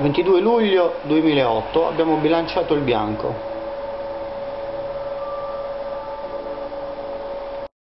22 luglio 2008 abbiamo bilanciato il bianco.